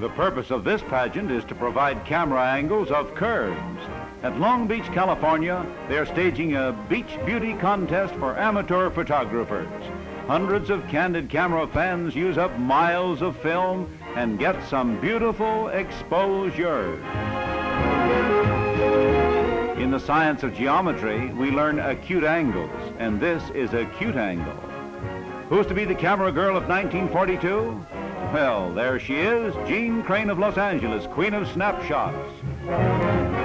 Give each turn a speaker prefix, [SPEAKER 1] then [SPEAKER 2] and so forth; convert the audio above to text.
[SPEAKER 1] The purpose of this pageant is to provide camera angles of curves. At Long Beach, California, they're staging a beach beauty contest for amateur photographers. Hundreds of candid camera fans use up miles of film and get some beautiful exposure. In the science of geometry, we learn acute angles, and this is a acute angle. Who's to be the camera girl of 1942? Well, there she is, Jean Crain of Los Angeles, queen of snapshots.